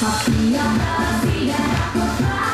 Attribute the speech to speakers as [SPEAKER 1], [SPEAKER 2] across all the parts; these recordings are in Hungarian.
[SPEAKER 1] Fuck me, I'm not a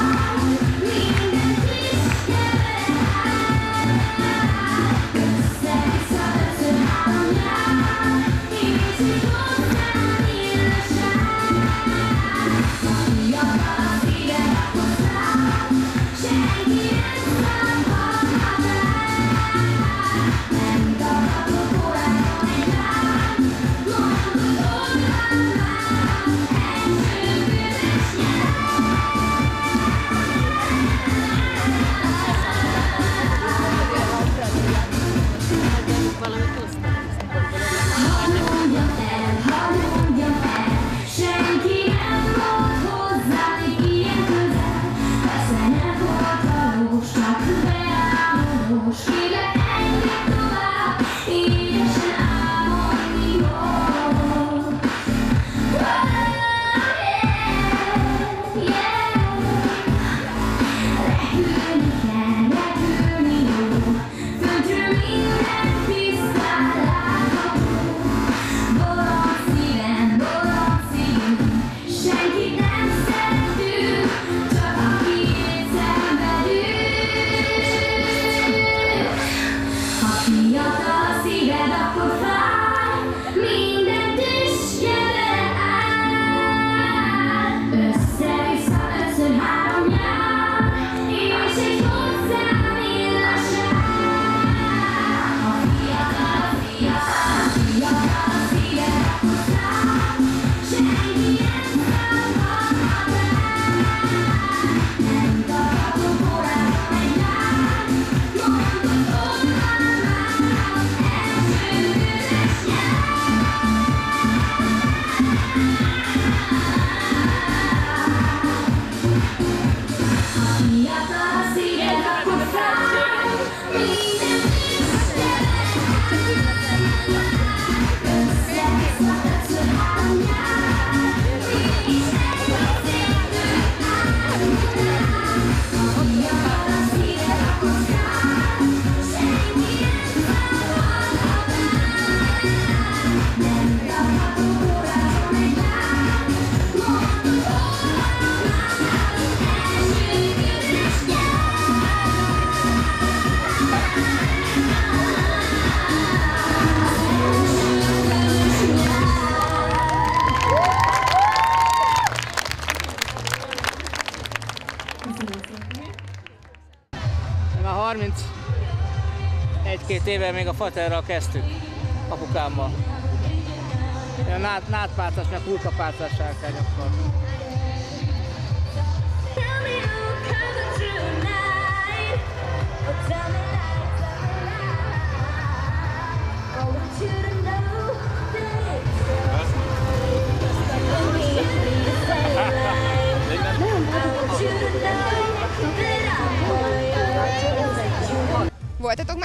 [SPEAKER 2] 15 éve még a faterral kezdtük, apukámmal. A nát, nátpártás, meg hurkapártás sárkányokkal.
[SPEAKER 1] Tell me who comes tonight, oh, tell me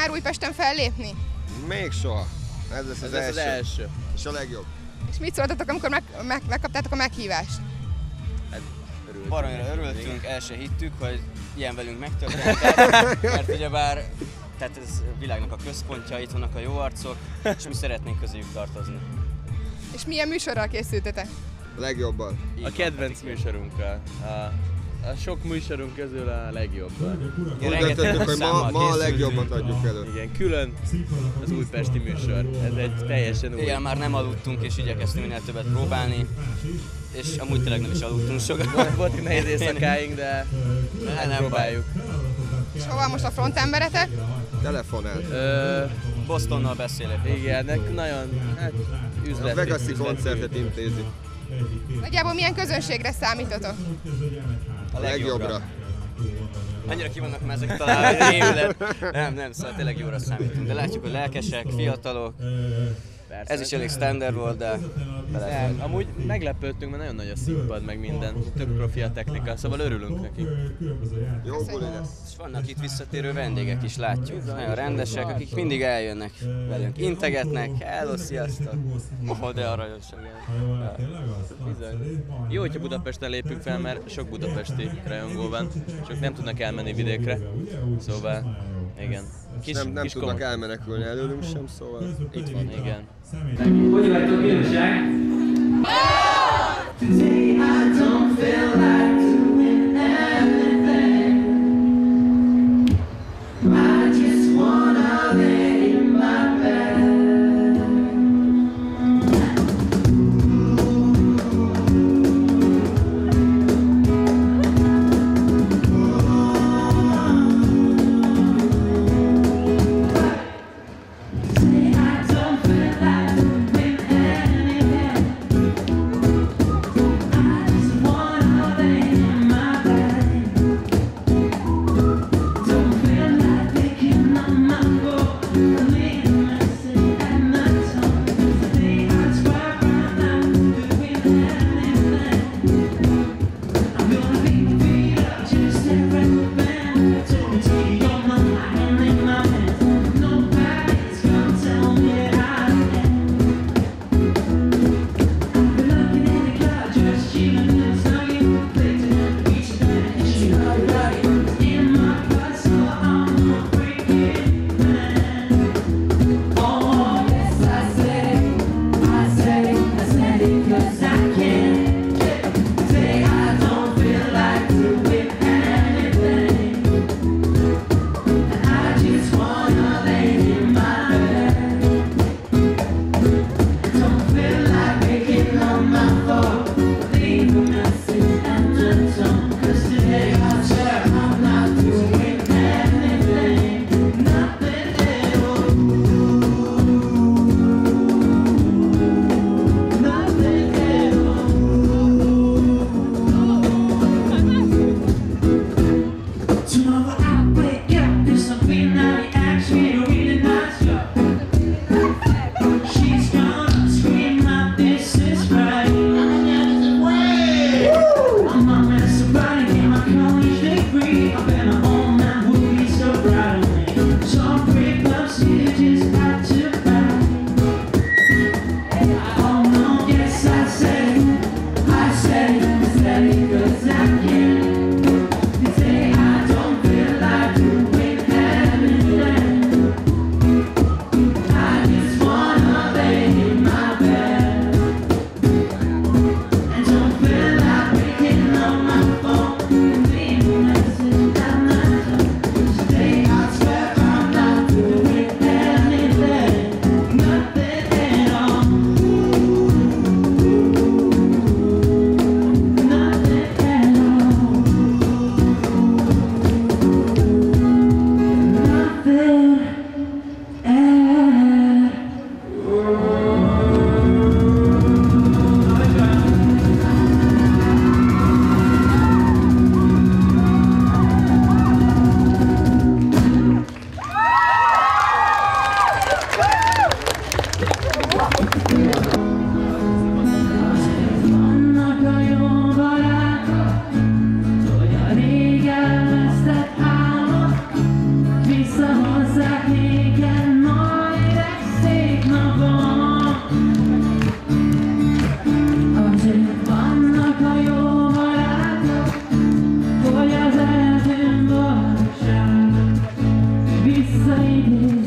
[SPEAKER 3] már Újpesten fellépni?
[SPEAKER 4] Még soha. Ez lesz az,
[SPEAKER 5] Ez az
[SPEAKER 4] első.
[SPEAKER 5] első.
[SPEAKER 4] És a legjobb.
[SPEAKER 3] És mit szóltatok, amikor meg, meg, megkaptátok a meghívást?
[SPEAKER 6] Baromira örültünk, el se hittük, hogy ilyen velünk megtörténhet, mert ugyebár tehát ez a világnak a központja, itt vannak a jó arcok, és mi szeretnénk közéjük tartozni.
[SPEAKER 3] És milyen műsorral készültetek?
[SPEAKER 4] A legjobban.
[SPEAKER 5] A kedvenc műsorunkkal. A, a sok műsorunk közül a legjobb.
[SPEAKER 4] Úgy
[SPEAKER 6] rengeteg
[SPEAKER 4] hogy ma, ma a legjobbat adjuk elő.
[SPEAKER 5] Igen, külön az újpesti műsor. Ez egy teljesen új.
[SPEAKER 6] Igen, már nem aludtunk, és igyekeztünk minél többet próbálni, és amúgy tényleg nem is aludtunk sokat.
[SPEAKER 5] Volt, volt nehéz éjszakáink, de
[SPEAKER 6] Nem, nem
[SPEAKER 5] próbáljuk.
[SPEAKER 3] És hol van most a frontemberetek?
[SPEAKER 4] Telefonál.
[SPEAKER 5] Ö,
[SPEAKER 6] Bostonnal beszélek.
[SPEAKER 5] igen, nagyon, hát
[SPEAKER 4] A
[SPEAKER 5] üzleti.
[SPEAKER 4] Vegaszi
[SPEAKER 5] üzleti
[SPEAKER 4] koncertet intézi.
[SPEAKER 3] Nagyjából milyen közönségre számítotok?
[SPEAKER 6] A
[SPEAKER 4] A legjobbra.
[SPEAKER 6] Annyira ki vannak már ezek találva, élet. Nem, nem, szóval tényleg jóra számítunk. De látjuk, hogy lelkesek, fiatalok.
[SPEAKER 5] Persze.
[SPEAKER 6] Ez is elég standard volt, de
[SPEAKER 5] Nem, amúgy meglepődtünk, mert nagyon nagy a színpad, meg minden. Tök profi a technika, szóval örülünk neki.
[SPEAKER 4] Jó buli lesz.
[SPEAKER 6] És vannak itt visszatérő vendégek is, látjuk. Nagyon rendesek, akik mindig eljönnek velünk. Integetnek, hello, sziasztok. Oh, de aranyosak. Ja.
[SPEAKER 5] Bizony. Jó, hogyha Budapesten lépünk fel, mert sok budapesti rajongó van, csak nem tudnak elmenni vidékre. Szóval, igen. Kis,
[SPEAKER 4] nem nem
[SPEAKER 5] kis
[SPEAKER 4] tudnak
[SPEAKER 5] komoly.
[SPEAKER 4] elmenekülni előlünk sem, szóval
[SPEAKER 5] itt van. Igen.
[SPEAKER 7] Hogy vagytok, bíróság? Today I don't
[SPEAKER 8] feel
[SPEAKER 7] like faded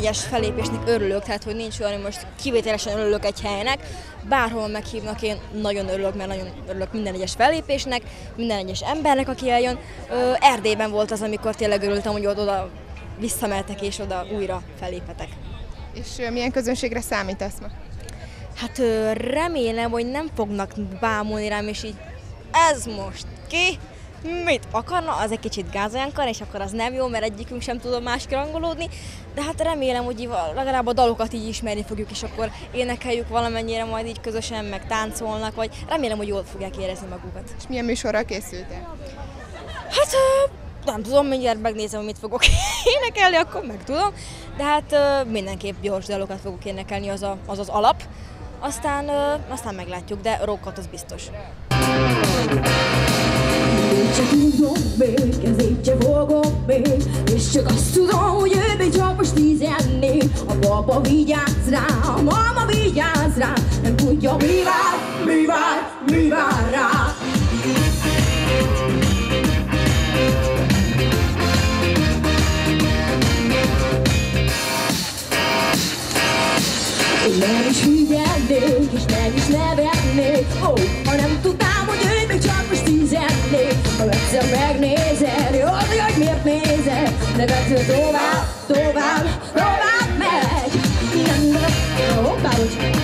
[SPEAKER 7] egyes felépésnek örülök, tehát hogy nincs olyan, hogy most kivételesen örülök egy helynek. Bárhol meghívnak, én nagyon örülök, mert nagyon örülök minden egyes felépésnek, minden egyes embernek, aki eljön. Ö, Erdélyben volt az, amikor tényleg örültem, hogy oda visszameltek és oda újra feléphetek.
[SPEAKER 3] És milyen közönségre számítasz ma?
[SPEAKER 7] Hát remélem, hogy nem fognak bámulni rám, és így ez most ki? Mit akarna? Az egy kicsit gázolyankar, és akkor az nem jó, mert egyikünk sem tud a másikra angolódni, de hát remélem, hogy legalább a dalokat így ismerni fogjuk, és akkor énekeljük valamennyire majd így közösen, meg táncolnak, vagy remélem, hogy jól fogják érezni magukat.
[SPEAKER 3] És milyen műsorral készültél?
[SPEAKER 7] Hát nem tudom, mindjárt megnézem, hogy mit fogok énekelni, akkor megtudom. De hát mindenképp gyors dalokat fogok énekelni, az a, az, az alap. Aztán, aztán meglátjuk, de rockat az biztos.
[SPEAKER 8] Csak tudom még, ezért se fogom még És csak azt tudom, hogy ő még csak most tizennégy A papa vigyáz rá, a mama vigyáz rá Nem tudja mi vár, mi vár, mi vár rá. Én nem is egyszer megnézed, jó, hogy miért nézed? Nevetve tovább, tovább, tovább megy hoppá, bocsánat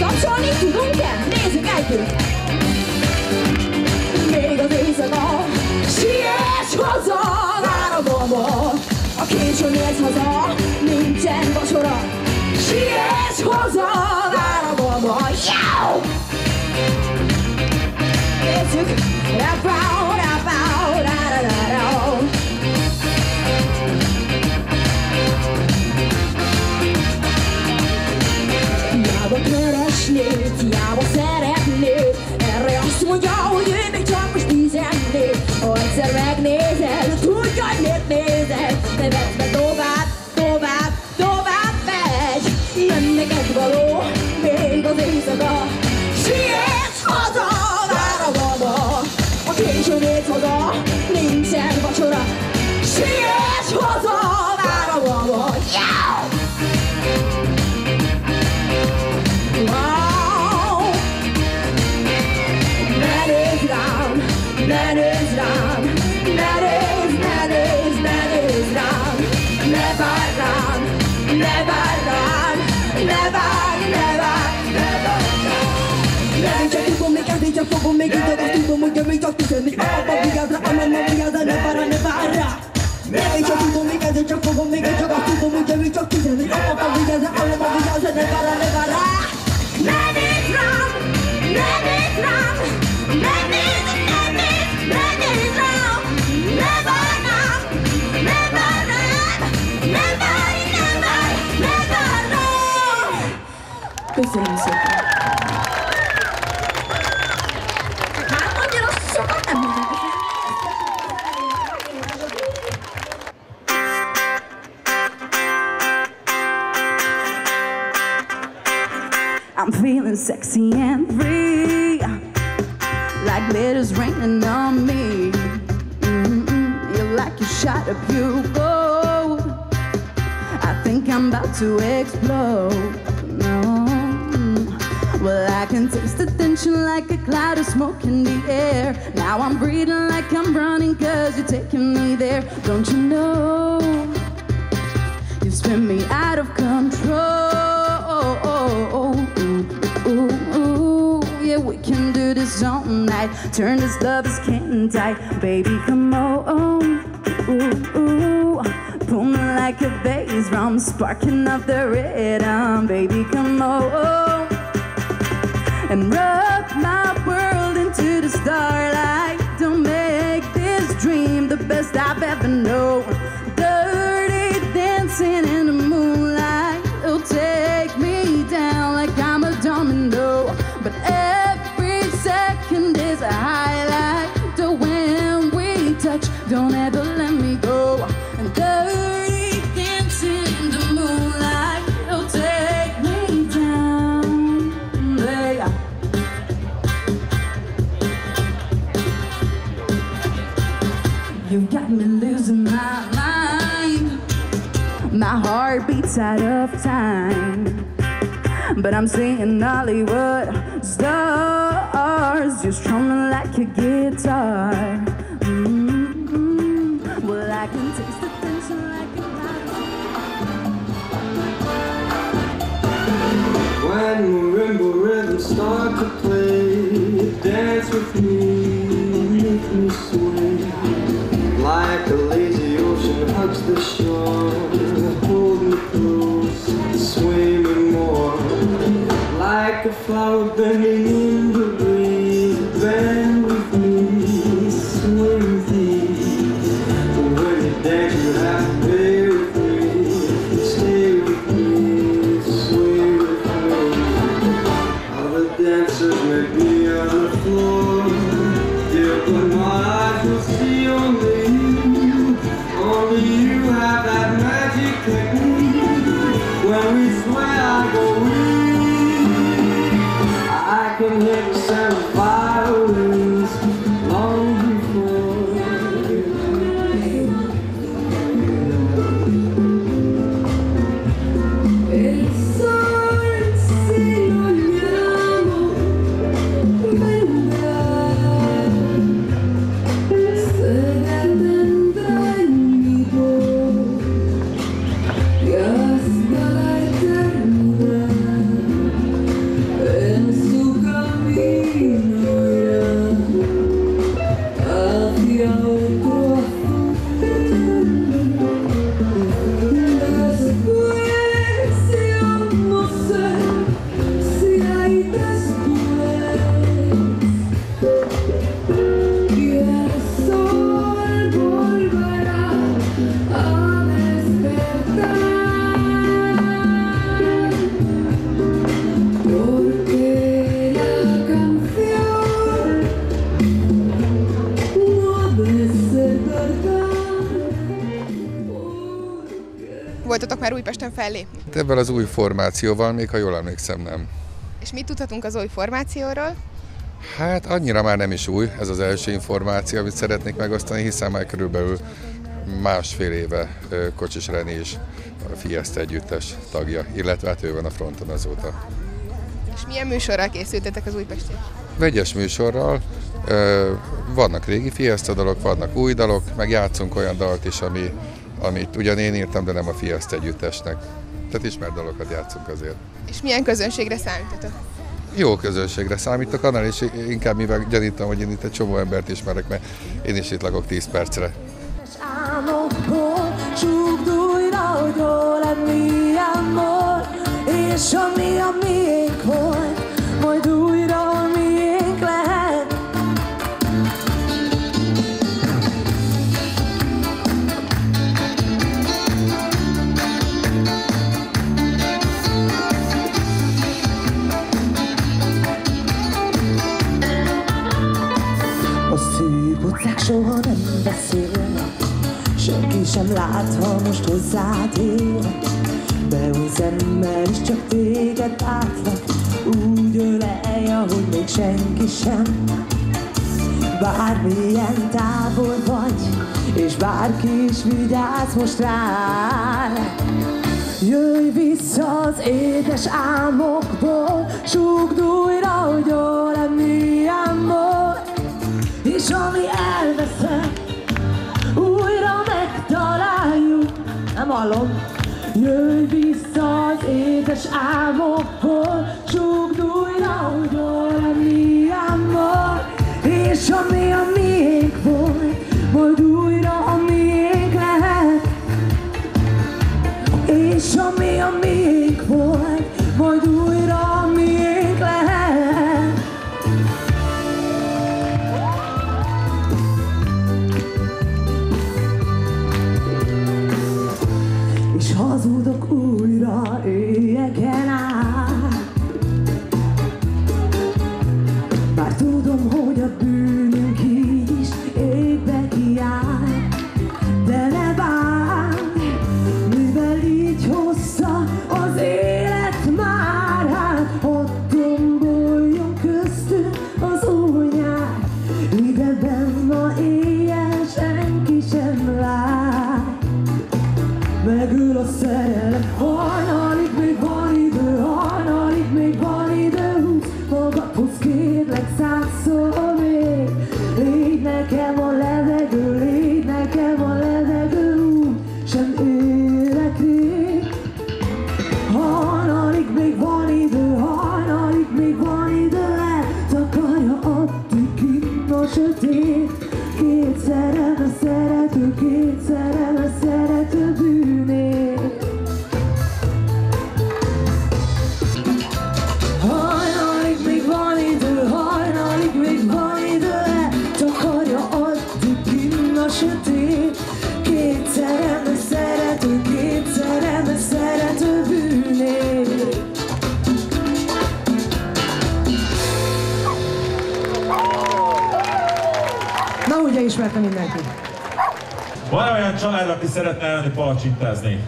[SPEAKER 8] Kapcsolni tudunk-e? Nézzük együtt. Még az éjszaka. Siess haza, vár a későn érsz haza, nincsen vacsora. Siess haza, vár a gomba Jó! Nézzük!
[SPEAKER 9] can do this all night. Turn this lover's skin tight. Baby, come on. Ooh, ooh. Pull me like a bass drum, sparking up the rhythm. Baby, come on. And rub my world into the starlight. Don't make this dream the best I've ever known. Out of time. But I'm seeing Hollywood stars, just strumming like a guitar.
[SPEAKER 3] fellépni?
[SPEAKER 10] Hát ebben az új formációval még, ha jól emlékszem, nem.
[SPEAKER 3] És mit tudhatunk az új formációról?
[SPEAKER 10] Hát annyira már nem is új, ez az első információ, amit szeretnék megosztani, hiszen már körülbelül másfél éve Kocsis René is a Fiesta együttes tagja, illetve hát ő van a fronton azóta.
[SPEAKER 3] És milyen műsorral készültetek az Újpestén?
[SPEAKER 10] Vegyes műsorral, vannak régi Fiesta dalok, vannak új dalok, meg játszunk olyan dalt is, ami amit ugyan én írtam, de nem a Fiaszt együttesnek. Tehát ismert dalokat játszunk azért.
[SPEAKER 3] És milyen közönségre számítotok?
[SPEAKER 10] Jó közönségre számítok, annál is inkább mivel gyanítom, hogy én itt egy csomó embert ismerek, mert én is itt lakok 10 percre.
[SPEAKER 11] És ami a miénk volt. Utcák soha nem beszélnek Senki sem lát, ha most hozzád ér Beúj szemmel is csak téged látlak. Úgy ölelj, ahogy még senki sem. Bármilyen távol vagy És bárki is vigyáz most rád Jöjj vissza az édes álmokból Súgd újra, hogy jó lenni. amor És ami elveszem Újra megtaláljuk Nem hallom. Jöjj vissza az édes álmokból Súgd újra, hogy lenni amor És ami a miénk volt Majd újra a miénk lehet. És ami a miénk volt, majd újra És hazudok újra éjjeken ugye ismerte mindenki.
[SPEAKER 12] Van olyan család, aki szeretne elmenni palacsintázni?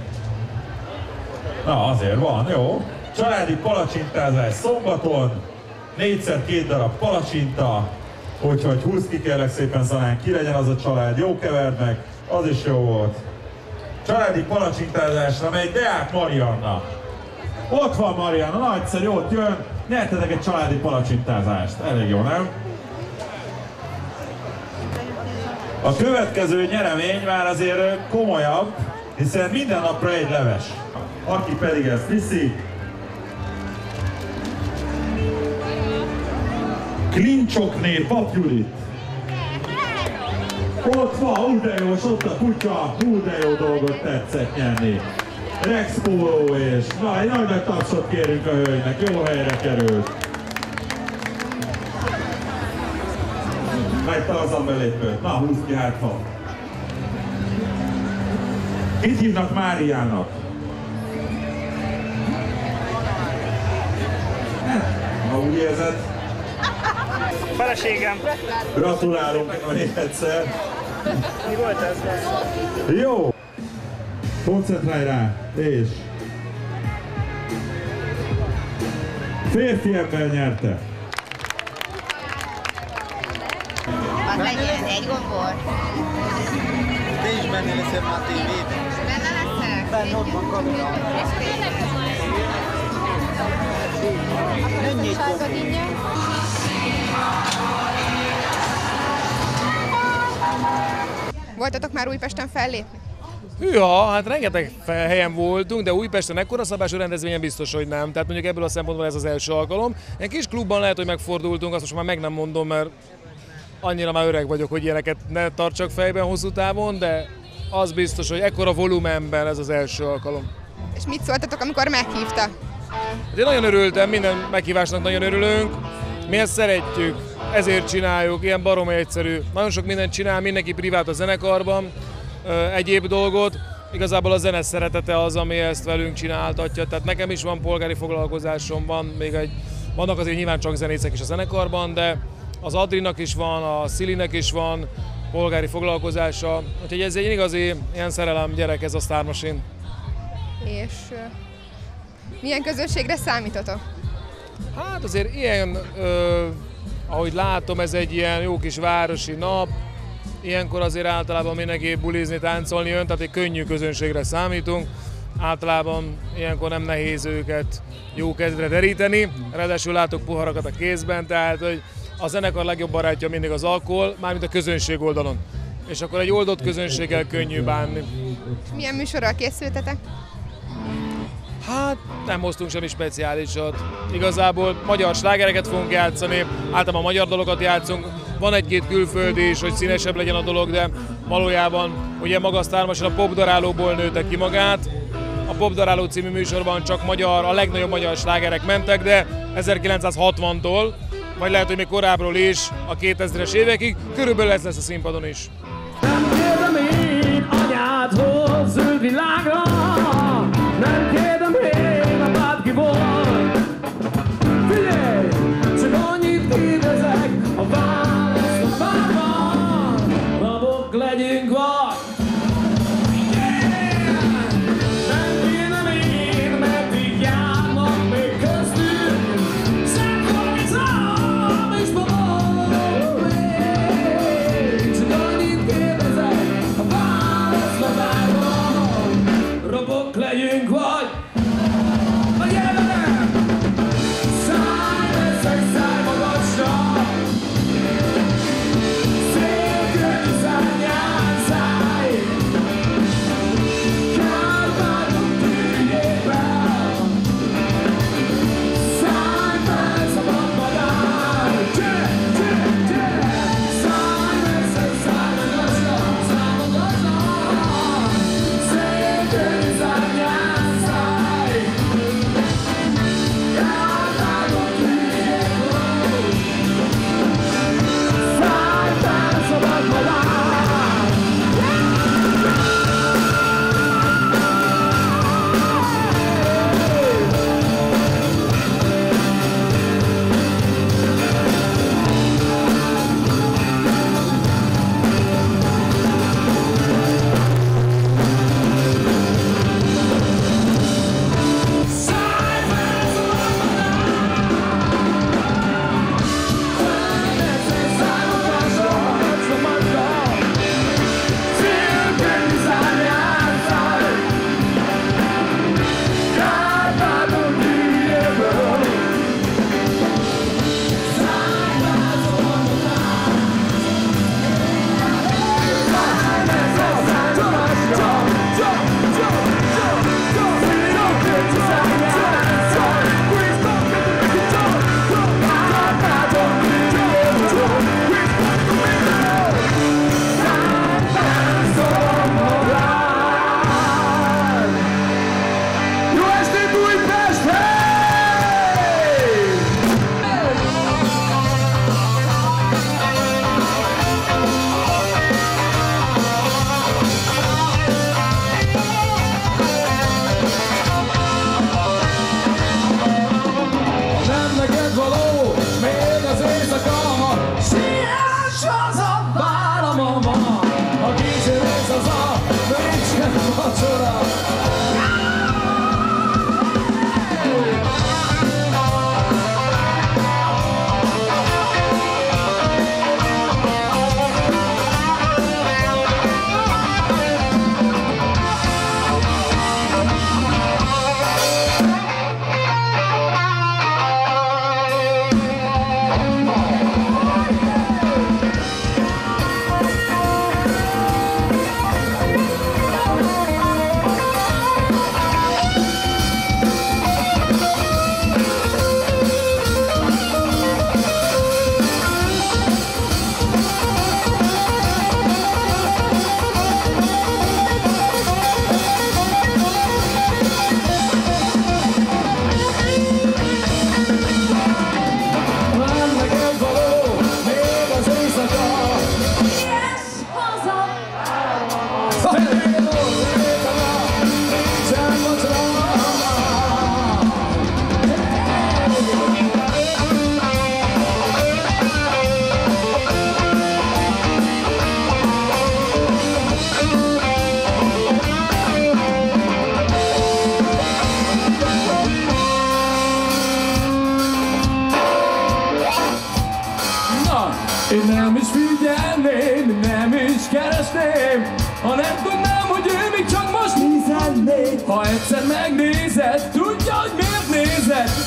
[SPEAKER 12] Na, azért van, jó. Családi palacsintázás szombaton, négyszer két darab palacsinta, úgyhogy húzd ki kérlek szépen Zanán, ki legyen az a család, jó keverd meg, az is jó volt. Családi palacsintázásra megy Deák Marianna. Ott van Marianna, nagyszerű, ott jön, nyertetek egy családi palacsintázást. Elég jó, nem? A következő nyeremény már azért komolyabb, hiszen minden napra egy leves. Aki pedig ezt viszi, Klincsokné papjulit. Ott van, ú de jó, ott a kutya, ú de jó dolgot tetszett nyerni. Rex Póló és, na egy nagy tapsot kérünk a hölgynek, jó helyre került. Megy Tarzan belépő. Na, húzd ki hát ha. Kit hívnak Máriának? Ha úgy érzed,
[SPEAKER 13] Feleségem.
[SPEAKER 12] gratulálunk még egyszer.
[SPEAKER 13] Mi volt ez?
[SPEAKER 12] Jó! Koncentrálj rá, és... Férfi ember nyerte.
[SPEAKER 14] Az legyen egy gombor.
[SPEAKER 15] Te is benne leszel már a tévében?
[SPEAKER 14] Benne leszek?
[SPEAKER 15] Benne ott van kamera.
[SPEAKER 14] Mennyit
[SPEAKER 3] Voltatok már Újpesten fellépni?
[SPEAKER 16] Hűha, hát rengeteg helyen voltunk, de Újpesten ekkora szabású rendezvényen biztos, hogy nem. Tehát mondjuk ebből a szempontból ez az első alkalom. Egy kis klubban lehet, hogy megfordultunk, azt most már meg nem mondom, mert annyira már öreg vagyok, hogy ilyeneket ne tartsak fejben hosszú távon, de az biztos, hogy ekkora volumenben ez az első alkalom.
[SPEAKER 3] És mit szóltatok, amikor meghívta?
[SPEAKER 16] Hát én nagyon örültem, minden meghívásnak nagyon örülünk. Mi ezt szeretjük, ezért csináljuk, ilyen baromi egyszerű. Nagyon sok mindent csinál mindenki privát a zenekarban, egyéb dolgot. Igazából a zene szeretete az, ami ezt velünk csináltatja. Tehát nekem is van polgári foglalkozásom, van még egy, vannak azért nyilván csak zenészek is a zenekarban, de az Adrinak is van, a Szilinek is van polgári foglalkozása. Úgyhogy ez egy igazi ilyen szerelem gyerek ez a Star Machine.
[SPEAKER 3] És milyen közönségre számítotok?
[SPEAKER 16] Hát azért ilyen, ö, ahogy látom, ez egy ilyen jó kis városi nap. Ilyenkor azért általában mindenki bulizni, táncolni jön, tehát egy könnyű közönségre számítunk. Általában ilyenkor nem nehéz őket jó kedvre deríteni. Ráadásul látok poharakat a kézben, tehát hogy a zenekar legjobb barátja mindig az alkohol, mármint a közönség oldalon. És akkor egy oldott közönséggel könnyű bánni.
[SPEAKER 3] Milyen műsorral készültetek?
[SPEAKER 16] Hát nem hoztunk semmi speciálisat. Igazából magyar slágereket fogunk játszani, általában magyar dalokat játszunk. Van egy-két külföldi is, hogy színesebb legyen a dolog, de valójában ugye maga Machine a popdarálóból nőtte ki magát. A Popdaráló című műsorban csak magyar, a legnagyobb magyar slágerek mentek, de 1960-tól, vagy lehet, hogy még korábbról is, a 2000-es évekig, körülbelül ez lesz a színpadon is.
[SPEAKER 17] Kérdem én anyádhoz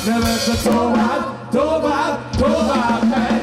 [SPEAKER 17] nézed Nevetve tovább, tovább, tovább